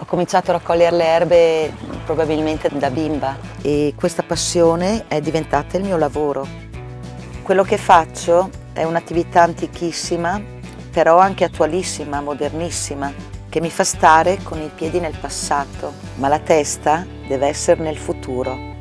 Ho cominciato a raccogliere le erbe probabilmente da bimba e questa passione è diventata il mio lavoro. Quello che faccio è un'attività antichissima, però anche attualissima, modernissima, che mi fa stare con i piedi nel passato, ma la testa deve essere nel futuro.